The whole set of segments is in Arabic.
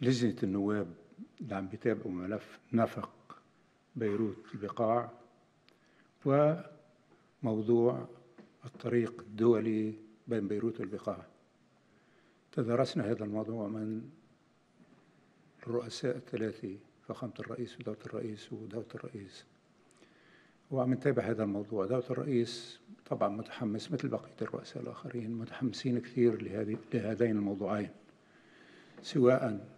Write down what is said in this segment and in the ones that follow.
لجنة النواب اللي عم بيتابعوا ملف نفق بيروت البقاع وموضوع الطريق الدولي بين بيروت والبقاع. تدرسنا هذا الموضوع من الرؤساء الثلاثة فخامة الرئيس ودولة الرئيس ودولة الرئيس. وعم نتابع هذا الموضوع. دولة الرئيس طبعا متحمس مثل بقية الرؤساء الآخرين متحمسين كثير لهذين الموضوعين سواء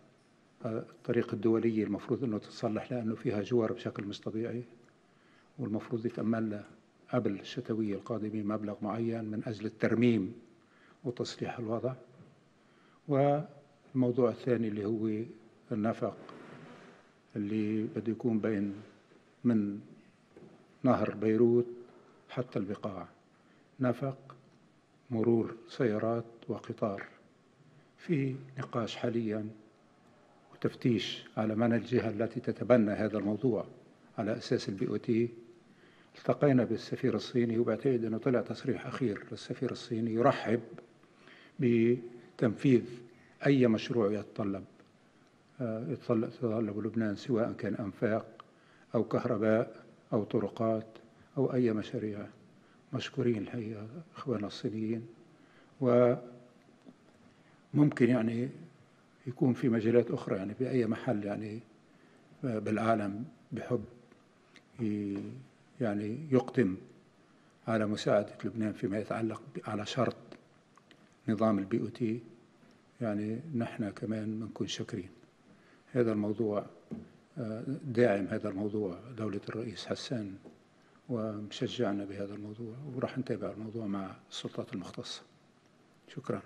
الطريق الدولية المفروض أنه تتصلح لأنه فيها جوار بشكل مش طبيعي والمفروض يتأمل قبل الشتوية القادمة مبلغ معين من أجل الترميم وتصليح الوضع. والموضوع الثاني اللي هو النفق اللي بده يكون بين من نهر بيروت حتى البقاع. نفق مرور سيارات وقطار. في نقاش حاليا وتفتيش على من الجهة التي تتبنى هذا الموضوع على أساس ال BOT التقينا بالسفير الصيني وبعتقد أنه طلع تصريح أخير. للسفير الصيني يرحب بتنفيذ أي مشروع يتطلب آه، يتطلب لبنان سواء كان أنفاق أو كهرباء أو طرقات أو أي مشاريع. مشكورين الحقيقة إخواننا الصينيين. وممكن يعني يكون في مجالات أخرى يعني في أي محل يعني بالعالم بحب يعني يقدم على مساعدة لبنان فيما يتعلق على شرط نظام ال BOT. يعني نحن كمان بنكون شاكرين. هذا الموضوع آه، داعم هذا الموضوع دولة الرئيس حسان ومشجعنا بهذا الموضوع وراح نتابع الموضوع مع السلطات المختصة. شكرا.